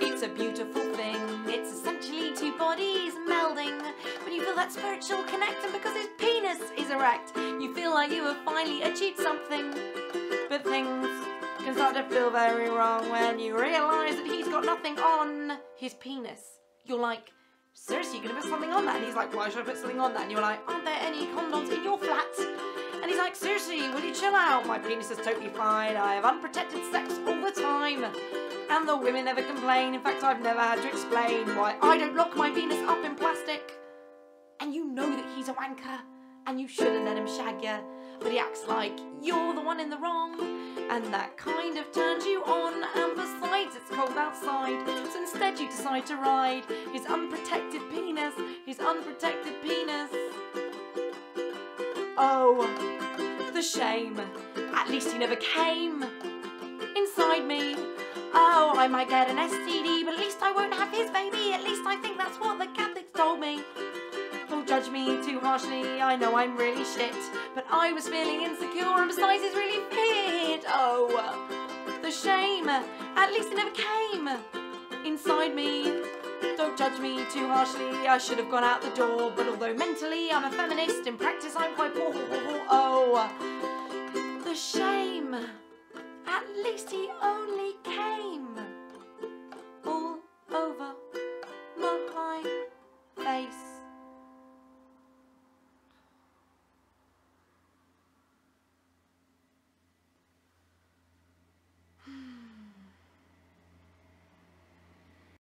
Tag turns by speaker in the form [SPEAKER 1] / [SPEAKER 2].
[SPEAKER 1] It's a beautiful thing. It's essentially two bodies melding. But you feel that spiritual connection because his penis is erect. You feel like you have finally achieved something. But things can start to feel very wrong when you realise that he's got nothing on his penis. You're like, seriously, you're gonna put something on that? And he's like, why should I put something on that? And you're like, aren't there any condoms in your flat? And he's like, seriously, will you chill out? My penis is totally fine. I have unprotected sex all the time. And the women never complain. In fact, I've never had to explain why I don't lock my penis up in plastic. And you know that he's a wanker. And you shouldn't let him shag you. But he acts like you're the one in the wrong. And that kind of turns you on. And besides, it's cold outside. So instead, you decide to ride his unprotected penis. His unprotected penis. Oh, the shame. At least he never came inside me. Oh, I might get an STD, but at least I won't have his baby. At least I think that's what the Catholics told me. Don't judge me too harshly, I know I'm really shit. But I was feeling insecure, and besides, he's really fit. Oh, the shame. At least it never came inside me. Don't judge me too harshly, I should have gone out the door. But although mentally I'm a feminist, in practice I'm quite poor. Oh, the shame. At least he only guys.